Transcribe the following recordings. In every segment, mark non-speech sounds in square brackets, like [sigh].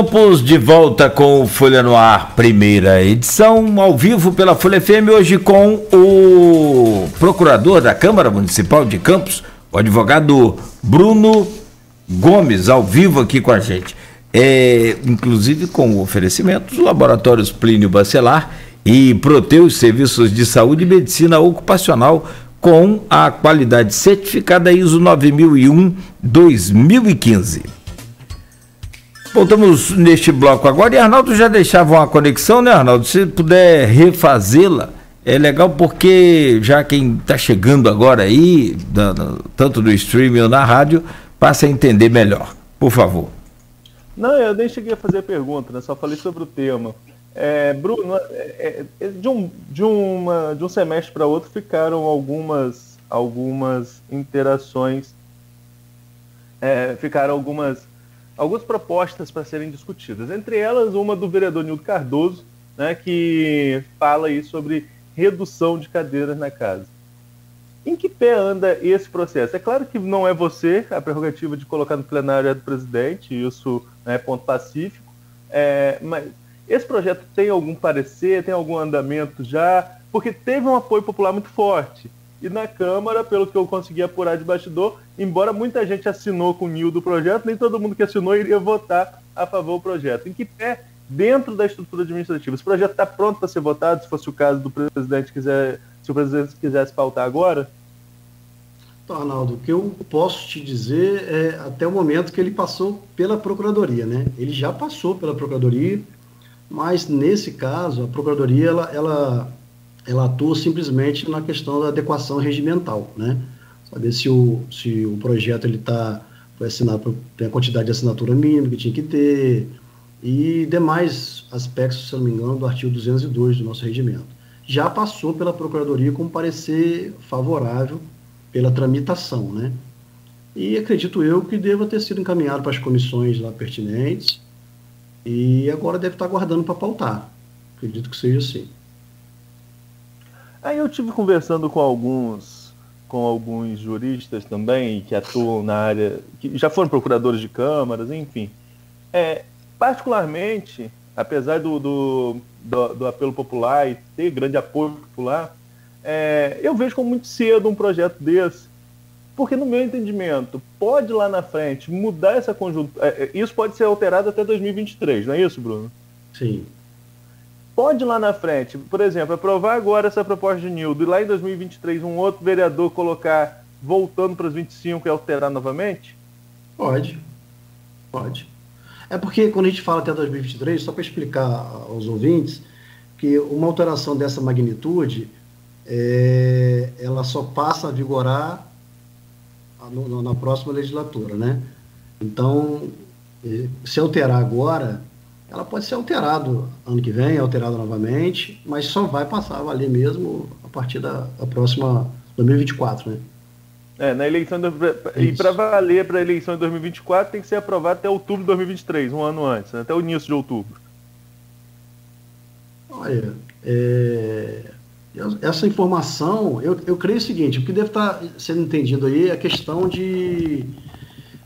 Campos, de volta com o Folha no Ar, primeira edição, ao vivo pela Folha FM, hoje com o procurador da Câmara Municipal de Campos, o advogado Bruno Gomes, ao vivo aqui com a gente. É, inclusive com oferecimentos laboratórios Plínio Bacelar e Proteus Serviços de Saúde e Medicina Ocupacional com a qualidade certificada ISO 9001-2015. Voltamos neste bloco agora e Arnaldo já deixava uma conexão, né, Arnaldo? Se puder refazê-la, é legal porque já quem está chegando agora aí, tanto no streaming ou na rádio, passa a entender melhor. Por favor. Não, eu nem cheguei a fazer a pergunta, né? só falei sobre o tema. É, Bruno, é, é, de, um, de, uma, de um semestre para outro ficaram algumas, algumas interações, é, ficaram algumas algumas propostas para serem discutidas. Entre elas, uma do vereador Nildo Cardoso, né, que fala aí sobre redução de cadeiras na casa. Em que pé anda esse processo? É claro que não é você a prerrogativa de colocar no plenário é do presidente, isso é ponto pacífico, é, mas esse projeto tem algum parecer, tem algum andamento já? Porque teve um apoio popular muito forte. E na Câmara, pelo que eu consegui apurar de bastidor, embora muita gente assinou com o Nil do projeto, nem todo mundo que assinou iria votar a favor do projeto. Em que pé, dentro da estrutura administrativa, esse projeto está pronto para ser votado, se fosse o caso do presidente quiser, se o presidente quisesse pautar agora? Então, Arnaldo, o que eu posso te dizer é até o momento que ele passou pela Procuradoria, né? Ele já passou pela Procuradoria, mas nesse caso, a Procuradoria, ela, ela ela atua simplesmente na questão da adequação regimental, né? Saber se o, se o projeto ele está foi assinado tem a quantidade de assinatura mínima que tinha que ter e demais aspectos, se não me engano, do artigo 202 do nosso regimento. Já passou pela Procuradoria com parecer favorável pela tramitação, né? E acredito eu que deva ter sido encaminhado para as comissões lá pertinentes e agora deve estar aguardando para pautar. Acredito que seja assim. Aí eu tive conversando com alguns com alguns juristas também que atuam na área, que já foram procuradores de câmaras, enfim. É, particularmente, apesar do, do, do, do apelo popular e ter grande apoio popular, é, eu vejo como muito cedo um projeto desse, porque no meu entendimento, pode lá na frente mudar essa conjuntura. É, é, isso pode ser alterado até 2023, não é isso, Bruno? Sim pode lá na frente, por exemplo, aprovar agora essa proposta de Nildo e lá em 2023 um outro vereador colocar voltando para os 25 e alterar novamente? Pode. Pode. É porque quando a gente fala até 2023, só para explicar aos ouvintes, que uma alteração dessa magnitude, é, ela só passa a vigorar na próxima legislatura, né? Então, eh, se alterar agora, ela pode ser alterada ano que vem, alterada novamente, mas só vai passar a valer mesmo a partir da, da próxima 2024, né? É, na eleição do, e para valer para a eleição de 2024 tem que ser aprovado até outubro de 2023, um ano antes, né? até o início de outubro. Olha, é, essa informação, eu, eu creio o seguinte, o que deve estar sendo entendido aí é a questão de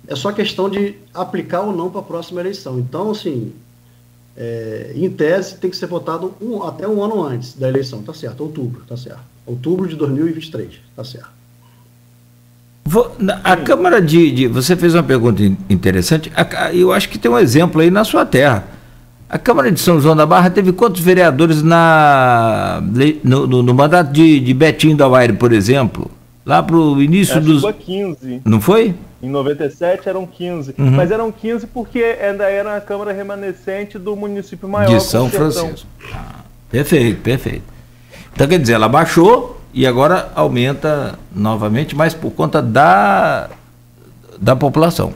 é só questão de aplicar ou não para a próxima eleição. Então, assim, é, em tese, tem que ser votado um, até um ano antes da eleição, tá certo? Outubro, tá certo. Outubro de 2023, tá certo. A Câmara de, de, Você fez uma pergunta interessante. Eu acho que tem um exemplo aí na sua terra. A Câmara de São João da Barra teve quantos vereadores na, no, no, no mandato de, de Betinho da Waire, por exemplo? Lá para o início acho dos. Foi 15. Não foi? Em 97 eram 15. Uhum. Mas eram 15 porque ainda era a Câmara remanescente do município maior. De São Francisco. Ah, perfeito, perfeito. Então quer dizer, ela baixou e agora aumenta novamente, mas por conta da, da população.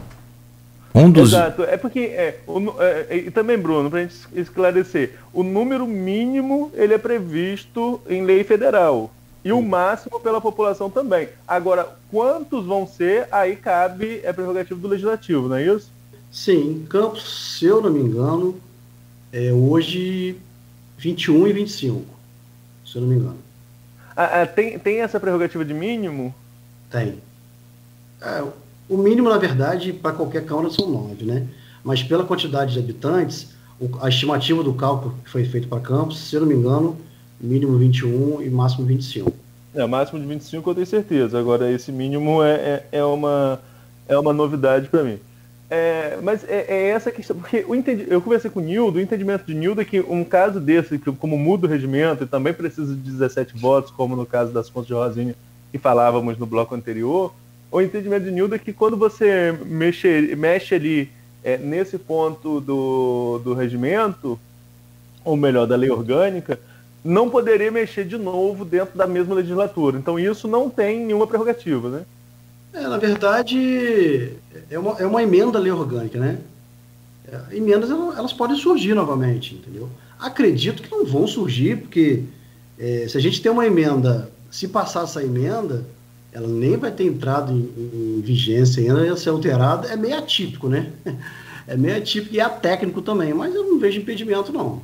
Um dos... Exato, é porque, é, o, é, e também, Bruno, para a gente esclarecer, o número mínimo ele é previsto em lei federal e o máximo pela população também. Agora, quantos vão ser, aí cabe, é prerrogativo do legislativo, não é isso? Sim, Campos, se eu não me engano, é hoje 21 e 25, se eu não me engano. Ah, ah, tem, tem essa prerrogativa de mínimo? Tem. É, o mínimo, na verdade, para qualquer Câmara são nove, né? mas pela quantidade de habitantes, a estimativa do cálculo que foi feito para Campos, se eu não me engano, mínimo 21 e máximo 25. É, máximo de 25 eu tenho certeza. Agora, esse mínimo é, é, é uma, é uma novidade para mim. É, mas é, é, essa questão, porque o entendi, eu conversei com o Nildo, o entendimento de Nildo é que um caso desse, que como muda o regimento e também precisa de 17 votos, como no caso das contas de Rosinha, que falávamos no bloco anterior, o entendimento de Nildo é que quando você mexe, mexe ali é, nesse ponto do, do regimento, ou melhor, da lei orgânica, não poderia mexer de novo dentro da mesma legislatura. Então isso não tem nenhuma prerrogativa, né? É, na verdade, é uma, é uma emenda à lei orgânica, né? É, emendas elas podem surgir novamente, entendeu? Acredito que não vão surgir, porque é, se a gente tem uma emenda, se passar essa emenda, ela nem vai ter entrado em, em vigência ainda, ia ser alterada, é meio atípico, né? [laughs] É meio atípico e é técnico também, mas eu não vejo impedimento, não.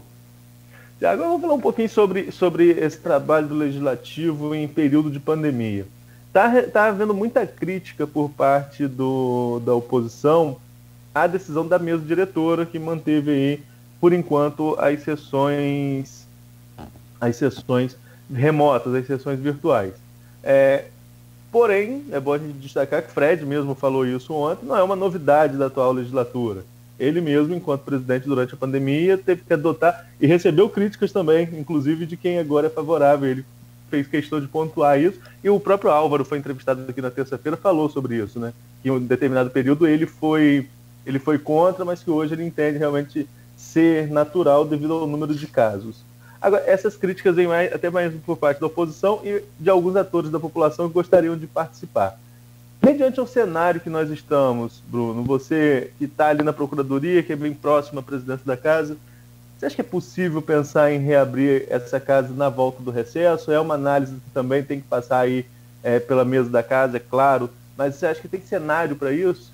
Tiago, vamos falar um pouquinho sobre, sobre esse trabalho do legislativo em período de pandemia. Está tá havendo muita crítica por parte do, da oposição à decisão da mesa diretora que manteve aí, por enquanto, as sessões, as sessões remotas, as sessões virtuais. É, porém, é bom a gente destacar que Fred mesmo falou isso ontem, não é uma novidade da atual legislatura. Ele mesmo, enquanto presidente durante a pandemia, teve que adotar e recebeu críticas também, inclusive de quem agora é favorável. Ele fez questão de pontuar isso. E o próprio Álvaro foi entrevistado aqui na terça-feira, falou sobre isso, né? Que em um determinado período ele foi, ele foi contra, mas que hoje ele entende realmente ser natural devido ao número de casos. Agora, essas críticas vêm mais, até mais por parte da oposição e de alguns atores da população que gostariam de participar. Mediante o cenário que nós estamos, Bruno, você que está ali na Procuradoria, que é bem próximo à presidência da casa, você acha que é possível pensar em reabrir essa casa na volta do recesso? É uma análise que também tem que passar aí é, pela mesa da casa, é claro, mas você acha que tem cenário para isso?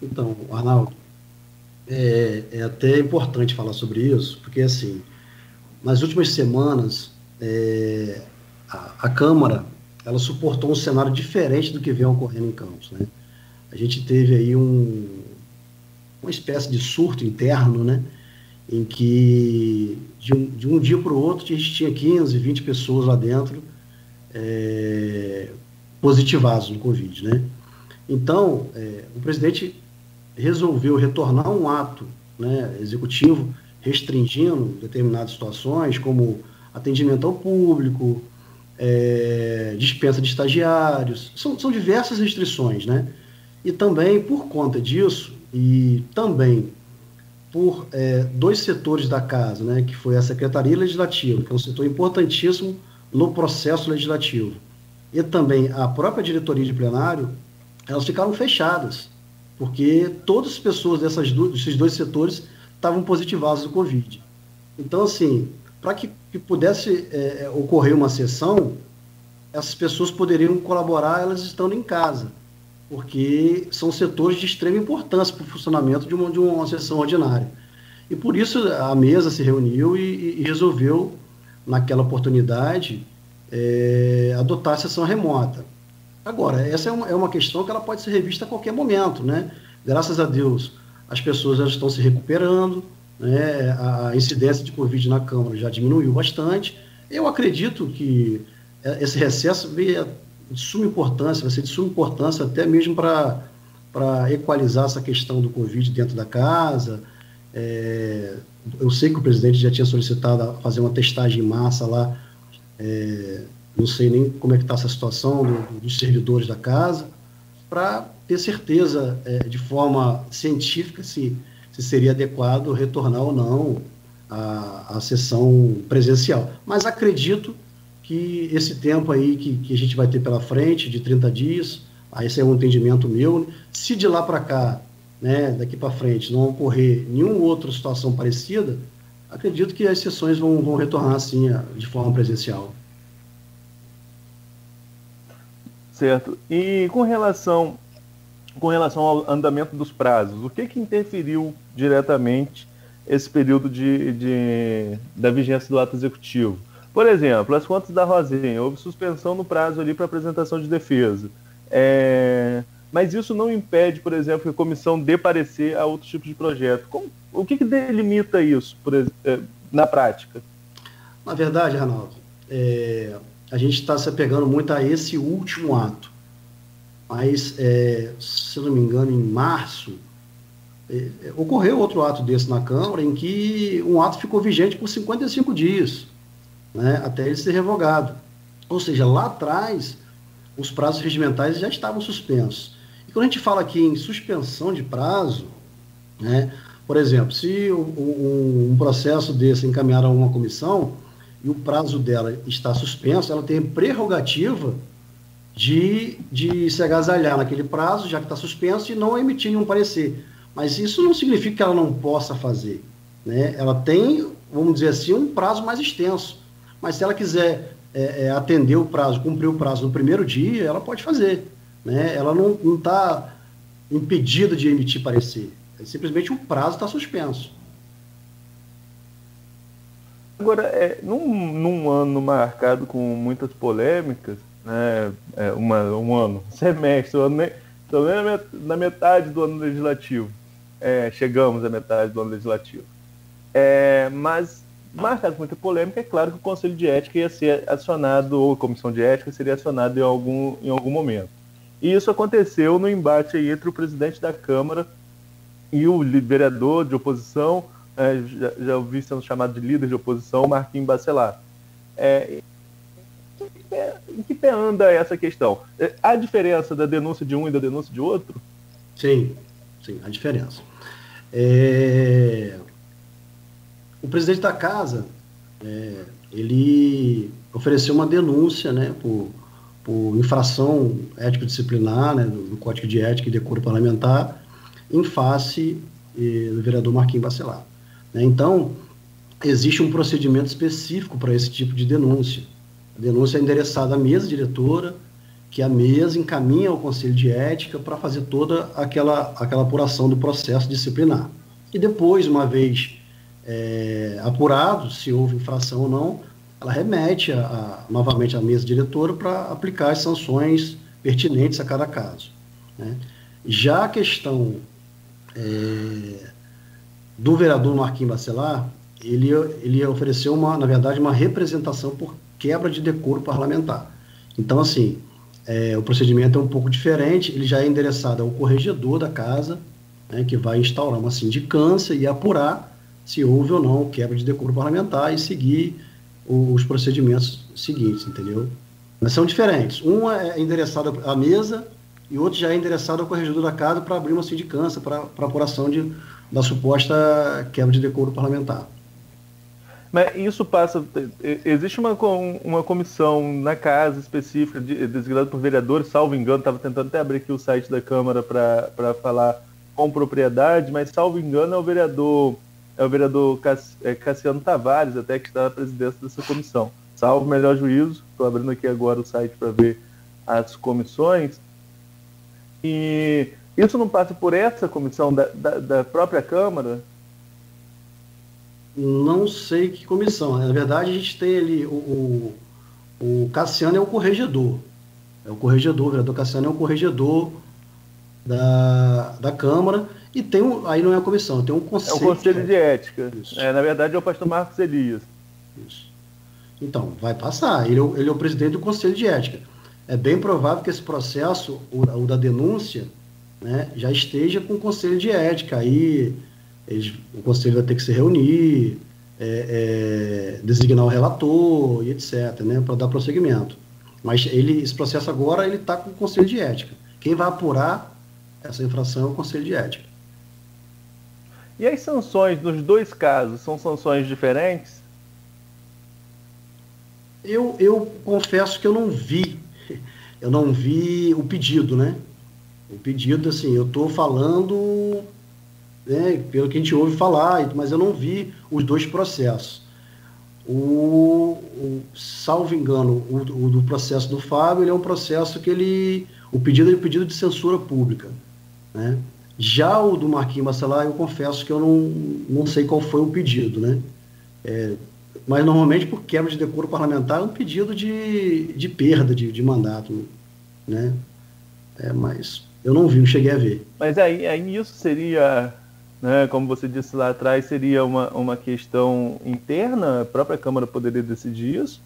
Então, Arnaldo, é, é, até importante falar sobre isso, porque assim, nas últimas semanas, é, a, a, Câmara ela suportou um cenário diferente do que vem ocorrendo em Campos. Né? A gente teve aí um, uma espécie de surto interno, né? em que de um, de um dia para o outro a gente tinha 15, 20 pessoas lá dentro é, positivados no Covid. Né? Então, é, o presidente resolveu retornar um ato né, executivo restringindo determinadas situações, como atendimento ao público, é, dispensa de estagiários, são, são diversas restrições, né? E também, por conta disso, e também por é, dois setores da casa, né, que foi a Secretaria Legislativa, que é um setor importantíssimo no processo legislativo, e também a própria diretoria de plenário, elas ficaram fechadas, porque todas as pessoas dessas desses dois setores estavam positivadas do Covid. Então, assim, para que, que, pudesse é, é, ocorrer uma sessão, essas pessoas poderiam colaborar elas estando em casa porque são setores de extrema importância para o funcionamento de uma, de uma sessão ordinária. E por isso a mesa se reuniu e, e resolveu, naquela oportunidade, é, adotar a sessão remota. Agora, essa é uma, é uma questão que ela pode ser revista a qualquer momento, né? Graças a Deus, as pessoas estão se recuperando, né? a incidência de Covid na Câmara já diminuiu bastante. Eu acredito que é, esse recesso veio de suma importância, vai ser de suma importância até mesmo para equalizar essa questão do Covid dentro da casa. É, eu sei que o presidente já tinha solicitado fazer uma testagem em massa lá, é, não sei nem como é que está essa situação do, dos servidores da casa, para ter certeza é, de forma científica se, se seria adequado retornar ou não à, à sessão presencial. Mas acredito que esse tempo aí que, que a gente vai ter pela frente, de 30 dias, aí esse é um entendimento meu, se de lá para cá, né, daqui para frente, não ocorrer nenhuma outra situação parecida, acredito que as sessões vão, vão retornar assim de forma presencial. Certo. E com relação com relação ao andamento dos prazos, o que que interferiu diretamente esse período de, de da vigência do ato executivo? Por exemplo, as contas da Rosinha, houve suspensão no prazo ali para apresentação de defesa. É, mas isso não impede, por exemplo, que a comissão dê parecer a outros tipos de projeto. Como, o que, que delimita isso é, na prática? Na verdade, Arnaldo, é, a gente está se apegando muito a esse último ato. Mas, é, se não me engano, em março, é, ocorreu outro ato desse na Câmara, em que um ato ficou vigente por 55 dias, né, até ele ser revogado. Ou seja, lá atrás, os prazos regimentais já estavam suspensos. E quando a gente fala aqui em suspensão de prazo, né, por exemplo, se um, um processo desse encaminhar a uma comissão e o prazo dela está suspenso, ela tem prerrogativa de, de se agasalhar naquele prazo, já que está suspenso, e não emitir nenhum parecer. Mas isso não significa que ela não possa fazer. Né? Ela tem, vamos dizer assim, um prazo mais extenso. Mas se ela quiser é, é, atender o prazo, cumprir o prazo no primeiro dia, ela pode fazer. Né? Ela não está impedida de emitir parecer. É simplesmente o prazo está suspenso. Agora, é, num, num, ano marcado com muitas polêmicas, né, é, uma, um ano, semestre, um ano, também na metade do ano legislativo, é, chegamos à metade do ano legislativo. É, mas, marcado com muita polêmica, é claro que o Conselho de Ética ia ser acionado, ou a Comissão de Ética seria acionada em algum, em algum momento. E isso aconteceu no embate entre o presidente da Câmara e o vereador de oposição, é, já, já ouvi sendo chamado de líder de oposição, Marquinhos Bacelar. É, em que pé anda essa questão? É, há diferença da denúncia de um e da denúncia de outro? Sim, sim, há diferença. É... O presidente da casa, é, ele ofereceu uma denúncia né, por, por infração ético-disciplinar né, do, do Código de Ética e Decoro Parlamentar em face eh, do vereador Marquinhos Bacelar. Né? Então, existe um procedimento específico para esse tipo de denúncia. A denúncia é endereçada à mesa diretora, que a mesa encaminha ao Conselho de Ética para fazer toda aquela, aquela apuração do processo disciplinar. E depois, uma vez é, apurado se houve infração ou não, ela remete a, a, novamente à mesa diretora para aplicar as sanções pertinentes a cada caso. Né? Já a questão é, do vereador Marquinhos Bacelar, ele, ele ofereceu, uma, na verdade, uma representação por quebra de decoro parlamentar. Então, assim, é, o procedimento é um pouco diferente, ele já é endereçado ao corregedor da casa, né, que vai instaurar uma sindicância e apurar se houve ou não quebra de decoro parlamentar e seguir os procedimentos seguintes, entendeu? Mas são diferentes. Um é endereçado à mesa e outro já é endereçado ao corregedor da casa para abrir uma sindicância para apuração de, da suposta quebra de decoro parlamentar. Mas isso passa. Existe uma, uma comissão na casa específica, de, designada por vereadores, salvo engano, estava tentando até abrir aqui o site da Câmara para falar com propriedade, mas salvo engano é o vereador, é o vereador é, Cassiano Tavares, até que está na presidência dessa comissão. Salvo melhor juízo, estou abrindo aqui agora o site para ver as comissões. E isso não passa por essa comissão da, da, da própria Câmara? Não sei que comissão. Na verdade, a gente tem ali o, o, o Cassiano é o corregedor. É o corregedor, o vereador Cassiano é o corregedor da, da Câmara. E tem um, aí não é a comissão, tem um conselho. É o conselho de ética. É, na verdade, é o pastor Marcos Elias. Isso. Então, vai passar. Ele, é ele é o presidente do conselho de ética é bem provável que esse processo, o, o da denúncia, né, já esteja com o conselho de ética. Aí eles, o conselho vai ter que se reunir, é, é, designar o relator e etc., né, para dar prosseguimento. Mas ele, esse processo agora ele está com o conselho de ética. Quem vai apurar essa infração é o conselho de ética. E as sanções nos dois casos são sanções diferentes? Eu, eu confesso que eu não vi eu não vi o pedido, né? O pedido, assim, eu estou falando né, pelo que a gente ouve falar, mas eu não vi os dois processos. O, o salvo engano, o, do processo do Fábio, ele é um processo que ele. O pedido é um pedido de censura pública. Né? Já o do Marquinhos Bacelar, eu confesso que eu não, não sei qual foi o pedido, né? É, mas normalmente por quebra de decoro parlamentar é um pedido de, de perda de, de mandato, né? É, mas eu não vi, não cheguei a ver. Mas aí, aí isso seria, né, como você disse lá atrás, seria uma, uma questão interna? A própria Câmara poderia decidir isso?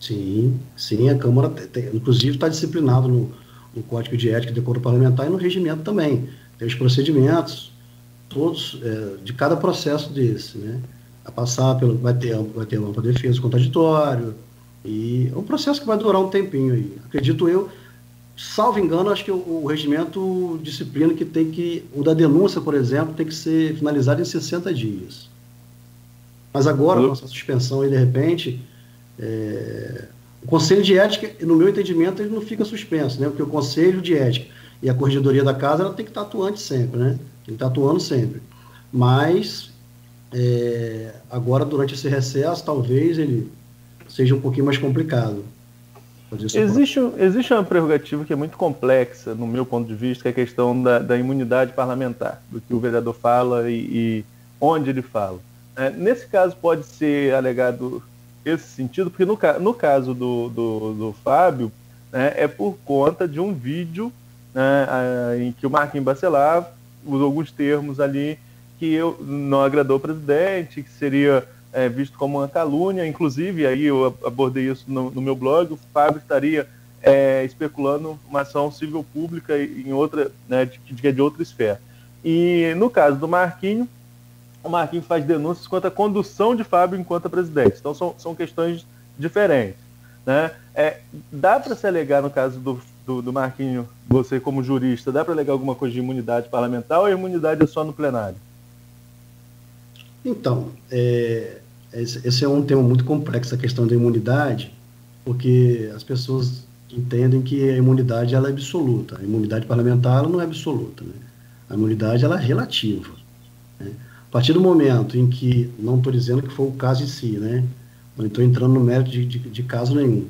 Sim, sim, a Câmara, tem, inclusive, está disciplinado no, no Código de Ética e Decoro Parlamentar e no regimento também. Tem os procedimentos, todos, é, de cada processo desse, né? A passar pelo. Vai ter, vai ter ampla defesa, contraditório, e é um processo que vai durar um tempinho aí. Acredito eu, salvo engano, acho que o, o, regimento disciplina que tem que. O da denúncia, por exemplo, tem que ser finalizado em 60 dias. Mas agora, com essa suspensão aí, de repente, é, o Conselho de Ética, no meu entendimento, ele não fica suspenso, né? Porque o Conselho de Ética e a Corregedoria da Casa ela tem que estar atuante sempre, né? Tem que estar atuando sempre. Mas é, agora, durante esse recesso, talvez ele seja um pouquinho mais complicado. Existe, existe uma prerrogativa que é muito complexa, no meu ponto de vista, que é a questão da, da imunidade parlamentar, do que o vereador fala e, e onde ele fala. É, nesse caso, pode ser alegado esse sentido, porque no, no caso do, do, do Fábio, né, é por conta de um vídeo né, em que o Marquinhos Bacelar usou alguns termos ali que eu, não agradou o presidente, que seria é, visto como uma calúnia, inclusive, aí eu abordei isso no, no meu blog, o Fábio estaria é, especulando uma ação civil pública em outra, né, de, de, de outra esfera. E no caso do Marquinho, o Marquinho faz denúncias quanto à condução de Fábio enquanto presidente. Então são, são questões diferentes. Né? É, dá para se alegar, no caso do, do, do Marquinho, você como jurista, dá para alegar alguma coisa de imunidade parlamentar ou a imunidade é só no plenário? Então, é, esse é um tema muito complexo, a questão da imunidade, porque as pessoas entendem que a imunidade ela é absoluta. A imunidade parlamentar não é absoluta. Né? A imunidade ela é relativa. Né? A partir do momento em que, não estou dizendo que foi o caso em si, né? não estou entrando no mérito de, de, de caso nenhum,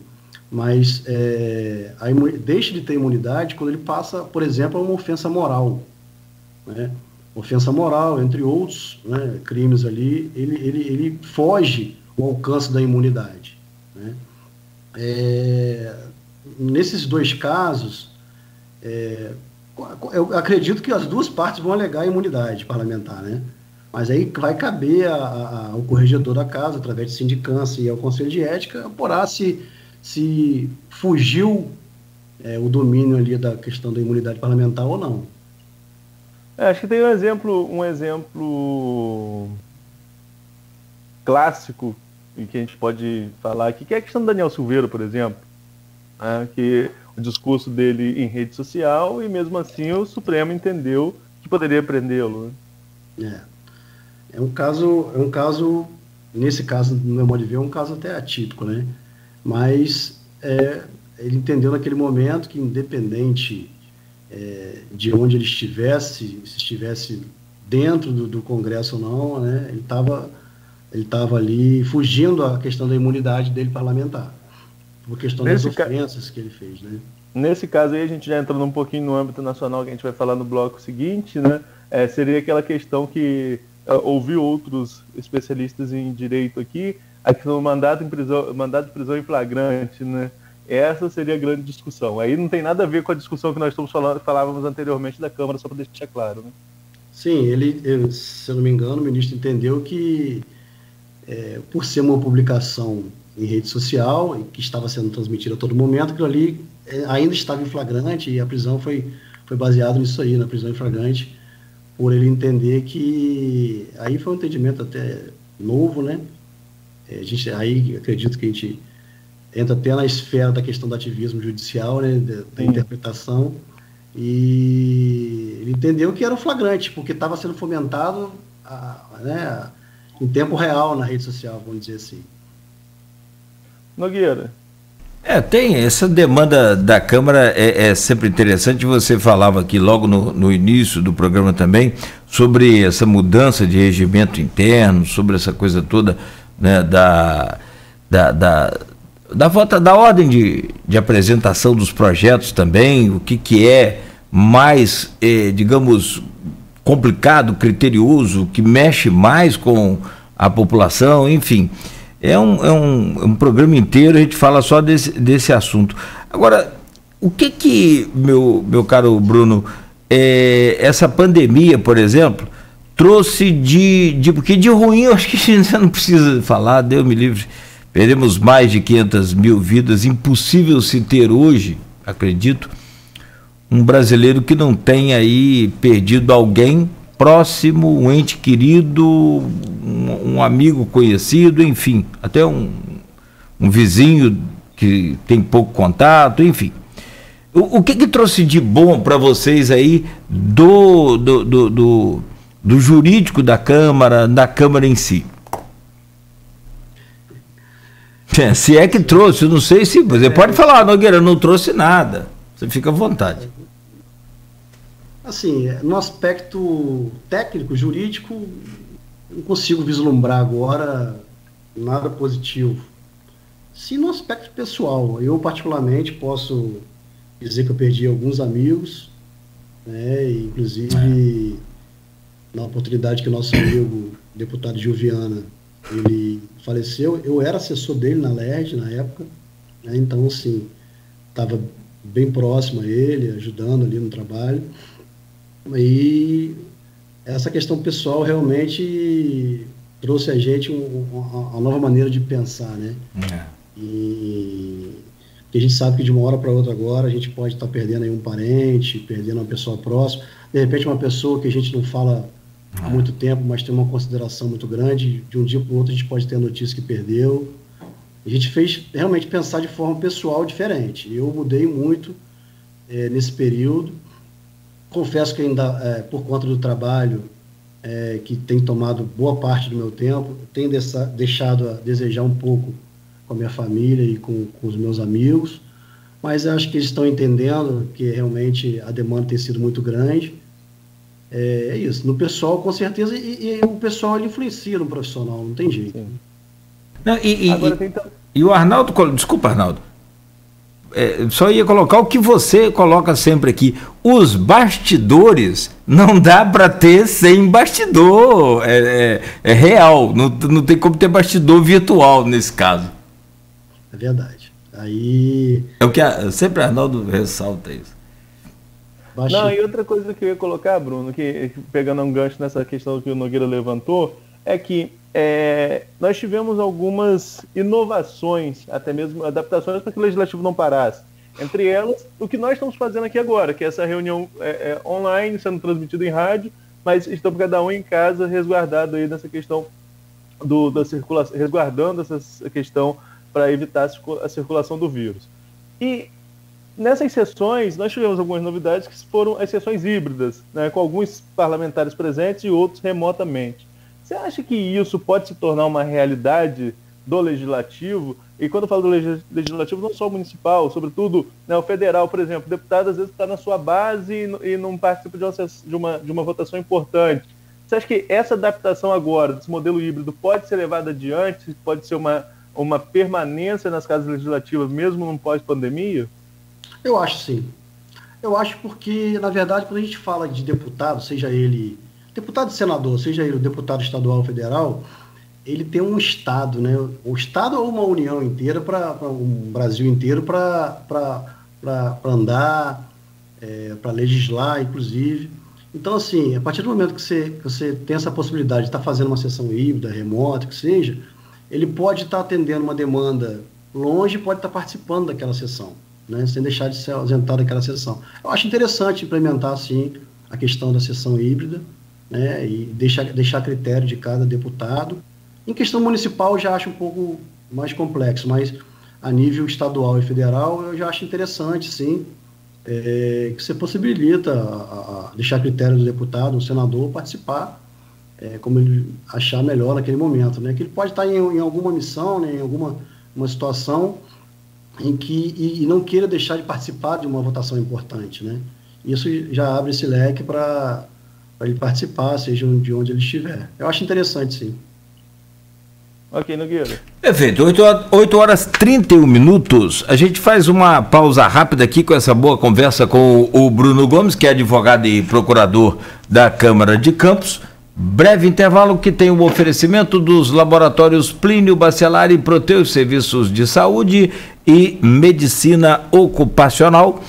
mas é, a deixa de ter imunidade quando ele passa, por exemplo, a uma ofensa moral. Né? Ofensa moral, entre outros né, crimes ali, ele, ele, ele foge o alcance da imunidade. Né? É, nesses dois casos, é, eu acredito que as duas partes vão alegar a imunidade parlamentar, né? Mas aí vai caber a, a, ao corregedor da casa, através de sindicância e ao Conselho de Ética, apurar se, se fugiu é, o domínio ali da questão da imunidade parlamentar ou não. É, acho que tem um exemplo, um exemplo clássico em que a gente pode falar aqui, que é a questão do Daniel Silveira, por exemplo, né, que o discurso dele em rede social e mesmo assim o Supremo entendeu que poderia prendê-lo. Né? É. é um caso, é um caso, nesse caso, no meu modo de ver, é um caso até atípico, né? Mas é, ele entendeu naquele momento que independente é, de onde ele estivesse, se estivesse dentro do, do Congresso ou não, né, ele estava ele tava ali fugindo à questão da imunidade dele parlamentar, por questão Nesse das ofensas ca... que ele fez. Né? Nesse caso aí, a gente já entrando um pouquinho no âmbito nacional, que a gente vai falar no bloco seguinte, né, é, seria aquela questão que uh, ouvi outros especialistas em direito aqui, a questão do mandato, em prisão, mandato de prisão em flagrante, né, essa seria a grande discussão. Aí não tem nada a ver com a discussão que nós estamos falando, falávamos anteriormente da Câmara, só para deixar claro. Né? Sim, ele, se eu não me engano, o ministro entendeu que, é, por ser uma publicação em rede social, e que estava sendo transmitida a todo momento, aquilo ali é, ainda estava em flagrante e a prisão foi, foi baseada nisso aí, na prisão em flagrante, por ele entender que. Aí foi um entendimento até novo, né? É, a gente, aí acredito que a gente entra até na esfera da questão do ativismo judicial, né, da, da interpretação, e ele entendeu que era um flagrante, porque estava sendo fomentado a, né, em tempo real na rede social, vamos dizer assim. Nogueira. É, tem essa demanda da Câmara é, é sempre interessante. Você falava aqui logo no, no, início do programa também sobre essa mudança de regimento interno, sobre essa coisa toda né, da, da, da da, volta, da ordem de, de apresentação dos projetos também, o que, que é mais, eh, digamos, complicado, criterioso, que mexe mais com a população, enfim. É um, é um, é um programa inteiro, a gente fala só desse, desse assunto. Agora, o que que, meu, meu caro Bruno, é, essa pandemia, por exemplo, trouxe de, de. Porque de ruim eu acho que a gente [laughs] não precisa falar, Deus me livre. Perdemos mais de 500 mil vidas, impossível se ter hoje, acredito, um brasileiro que não tenha aí perdido alguém próximo, um ente querido, um, um amigo conhecido, enfim, até um, um vizinho que tem pouco contato, enfim. O, o que, que trouxe de bom para vocês aí do, do, do, do, do jurídico da Câmara, da Câmara em si? É, se é que trouxe, eu não sei se. Você pode falar, Nogueira, não trouxe nada. Você fica à vontade. Assim, no aspecto técnico, jurídico, não consigo vislumbrar agora nada positivo. Se no aspecto pessoal, eu particularmente posso dizer que eu perdi alguns amigos, né, inclusive na oportunidade que o nosso amigo deputado Gilviana ele faleceu, eu era assessor dele na LERJ na época, né, então assim, estava bem próximo a ele, ajudando ali no trabalho. E essa questão pessoal realmente trouxe a gente um, uma, uma, nova maneira de pensar, né? É. E a gente sabe que de uma hora para outra agora a gente pode estar tá perdendo aí um parente, perdendo uma pessoa próxima, de repente uma pessoa que a gente não fala há muito tempo, mas tem uma consideração muito grande, de um dia para o outro a gente pode ter a notícia que perdeu. A gente fez realmente pensar de forma pessoal diferente. Eu mudei muito é, nesse período Confesso que ainda, é, por conta do trabalho é, que tem tomado boa parte do meu tempo, tenho deixado a desejar um pouco com a minha família e com, com os meus amigos, mas acho que eles estão entendendo que realmente a demanda tem sido muito grande. É, é isso. No pessoal, com certeza, e, e, o pessoal ele influencia no profissional, não tem jeito. Não, e, e, Agora, tem... e o Arnaldo, desculpa, Arnaldo, é, só ia colocar o que você coloca sempre aqui. Os bastidores não dá para ter sem bastidor. É, é, é, real. Não, não tem como ter bastidor virtual nesse caso. É verdade. Aí. É o que a, sempre Arnaldo ressalta isso. Bastidor. Não, e outra coisa que eu ia colocar, Bruno, que pegando um gancho nessa questão que o Nogueira levantou, é que é, nós tivemos algumas inovações, até mesmo adaptações para que o legislativo não parasse. Entre elas, o que nós estamos fazendo aqui agora, que é essa reunião é, é, online, sendo transmitida em rádio, mas estamos cada um em casa, resguardado aí nessa questão do, da circulação, resguardando essa questão para evitar a circulação do vírus. E nessas sessões, nós tivemos algumas novidades que foram as sessões híbridas, né, com alguns parlamentares presentes e outros remotamente. Você acha que isso pode se tornar uma realidade do legislativo? E quando eu falo do legislativo, não só o municipal, sobretudo né, o federal, por exemplo, o deputado às vezes está na sua base e, não participa de uma, de, uma, de uma votação importante. Você acha que essa adaptação agora, desse modelo híbrido, pode ser levada adiante? Pode ser uma, uma permanência nas casas legislativas, mesmo num pós-pandemia? Eu acho sim. Eu acho porque, na verdade, quando a gente fala de deputado, seja ele deputado e senador, seja ele o deputado estadual ou federal, ele tem um Estado, né? O Estado ou uma União inteira, para um Brasil inteiro, para andar, é, para legislar, inclusive. Então, assim, a partir do momento que você, que você tem essa possibilidade de estar tá fazendo uma sessão híbrida, remota, que seja, ele pode estar tá atendendo uma demanda longe pode estar tá participando daquela sessão, né? sem deixar de ser ausentado daquela sessão. Eu acho interessante implementar, sim, a questão da sessão híbrida, né, e deixar, deixar a critério de cada deputado. Em questão municipal, eu já acho um pouco mais complexo, mas a nível estadual e federal, eu já acho interessante, sim, é, que você possibilita a, a deixar a critério do deputado, do senador, participar é, como ele achar melhor naquele momento. Né? Que ele pode estar em, em alguma missão, né, em alguma uma situação em que e, e, não queira deixar de participar de uma votação importante. Né? Isso já abre esse leque para ele participar, seja de onde ele estiver. Eu acho interessante, sim. Ok, Nogueira. Perfeito. 8 horas, 8 horas 31 minutos. A gente faz uma pausa rápida aqui com essa boa conversa com o Bruno Gomes, que é advogado e procurador da Câmara de Campos. Breve intervalo que tem o oferecimento dos laboratórios Plínio Bacelar e Proteus Serviços de Saúde e medicina ocupacional,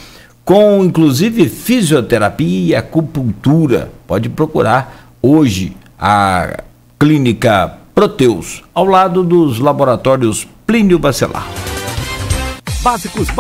com inclusive fisioterapia e acupuntura. Pode procurar hoje a clínica Proteus, ao lado dos laboratórios Plínio Bacelar. Básicos